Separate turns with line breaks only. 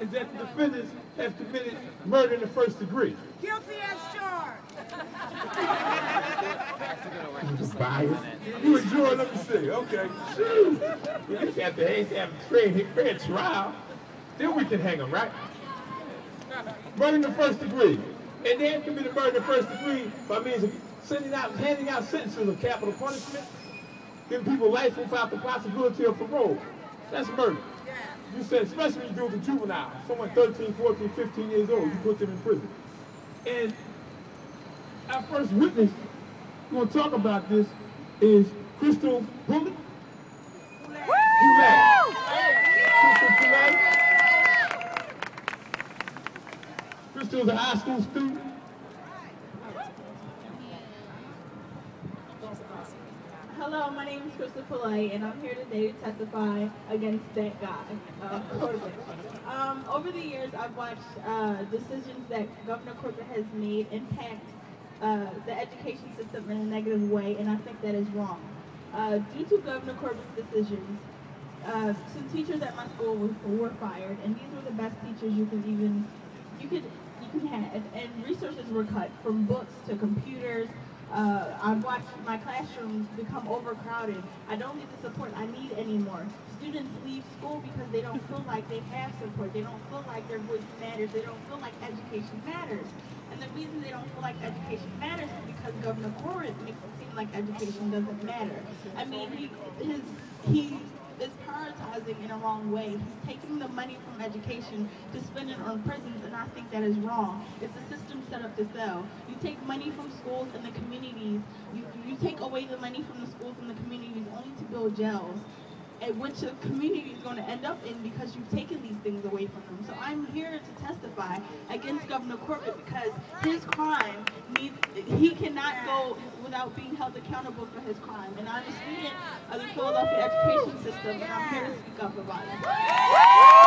is that the defendants have committed murder in the first degree.
Guilty as charged.
bias. You enjoy, let me see. Okay. Shoot. We just have to have, have a fair, fair trial. Then we can hang them, right? Murder in the first degree. And they have committed murder in the first degree by means of sending out, handing out sentences of capital punishment, giving people life without the possibility of parole. That's murder. You said, especially when you do it with juvenile, someone 13, 14, 15 years old, you put them in prison. And our first witness who going to talk about this is Crystal Poulet. Crystal's a high school student.
Hello, my name is Crystal Pillay, and I'm here today to testify against that guy, uh. Um, over the years, I've watched uh, decisions that Governor Corbett has made impact uh, the education system in a negative way, and I think that is wrong. Uh, due to Governor Corbett's decisions, uh, some teachers at my school were, were fired, and these were the best teachers you could even you could you could have, and resources were cut from books to computers uh, I've watched my classrooms become overcrowded. I don't get the support I need anymore. Students leave school because they don't feel like they have support. They don't feel like their voice matters. They don't feel like education matters. And the reason they don't feel like education matters is because Governor Corbett makes it seem like education doesn't matter. I mean, he, his, he is prioritizing in a wrong way. He's taking the money from education to spend it on prisons, and I think that is wrong. It's a system to sell. You take money from schools and the communities, you, you take away the money from the schools and the communities only to build jails and which the community is going to end up in because you've taken these things away from them. So I'm here to testify against Governor Corbett because his crime needs, he cannot go without being held accountable for his crime. And I'm a student of the Philadelphia education system and I'm here to speak up about it.